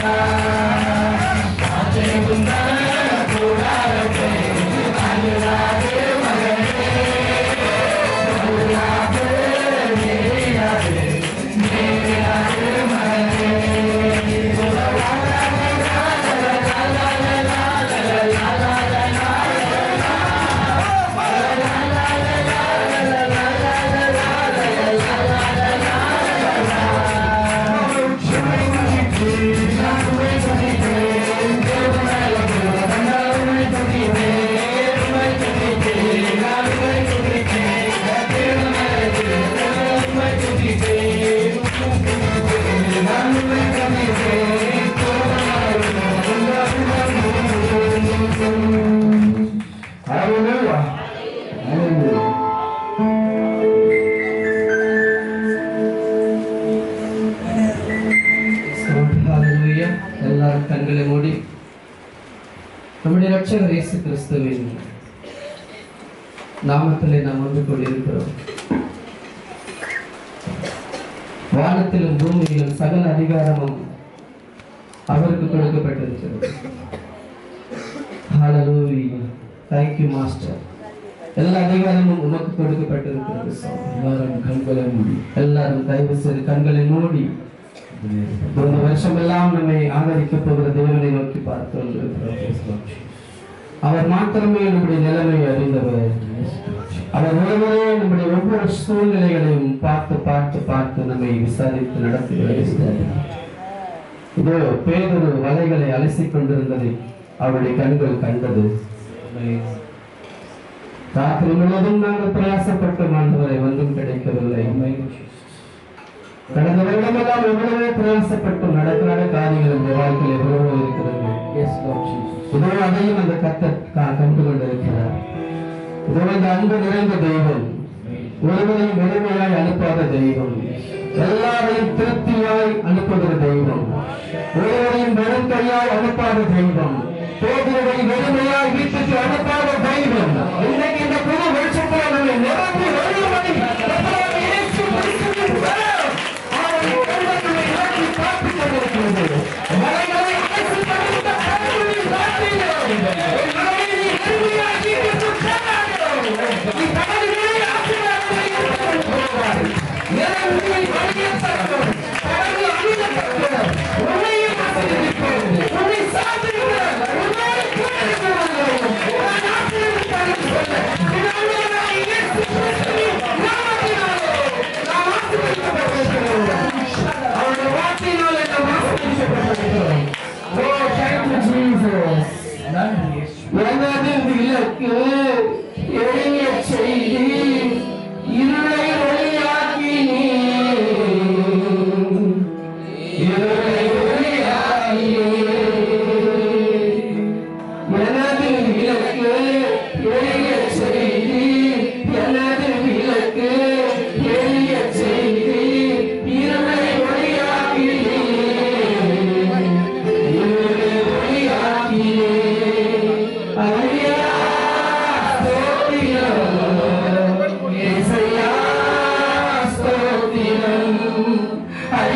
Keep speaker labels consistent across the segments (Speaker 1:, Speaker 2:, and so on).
Speaker 1: Bye. நம்முடைய ரட்சகர் இயேசு கிறிஸ்துவின் நாமத்திலே நாம் ஒன்று கொண்டிருக்கிறோம். வானத்திலும் பூமியிலும் சகல அதிகாரமும் அவருக்கு கொடுக்கப்பட்டிருக்கிறது. Thank you மாஸ்டர் எல்லா அதிகாரமும் உமக்கு கொடுக்கப்பட்டிருக்கிறது.
Speaker 2: எல்லாரும் கண்களை மூடி.
Speaker 1: எல்லாரும் தயவு செய்து கண்களை மூடி. இந்த வருஷம் எல்லாம் நம்மை ஆதரிக்க போகிற தேவனை நோக்கி பார்த்து கொண்டிருக்கிறோம். அவர் மாத்திரமே நம்முடைய நிலைமை அறிந்தவர். அவர் ஒருவரே நம்முடைய ஒவ்வொரு சூழ்நிலைகளையும் பார்த்து பார்த்து பார்த்து நம்மை விசாரித்து நடத்தி வருகிறார் இதோ பேதொரு வலைகளை அலசி கொண்டிருந்ததை அவருடைய கண்கள் கண்டது. ராத்திரி முழுவதும் நாங்கள் பிரயாசப்பட்டு ஆண்டவரை வந்தும் கிடைக்கவில்லை. கடந்த வருடமெல்லாம் எவ்வளவோ பிரயாசப்பட்டு நடக்காத காரியங்கள் இந்த வாழ்க்கையில் எவ்வளவோ இருக்கிறது. இதோ அதையும் அந்த கத்த கண்டு கொண்டிருக்கிறார் இதோ இந்த அன்பு நிறைந்த தெய்வம். ஒருவரையும் வெறுமையாய் அனுப்பாத தெய்வம். எல்லாரையும் திருப்தியாய் அனுப்புகிற தெய்வம். ஒருவரையும் வெறும் கையாய் அனுப்பாத தெய்வம். பேதுருவை வெறுமையாய் வீட்டுக்கு அனுப்பாத தெய்வம். இன்னைக்கு இந்த புது வருஷத்தில் நம்மை நிரம்பி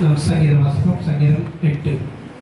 Speaker 3: Vamos seguir uma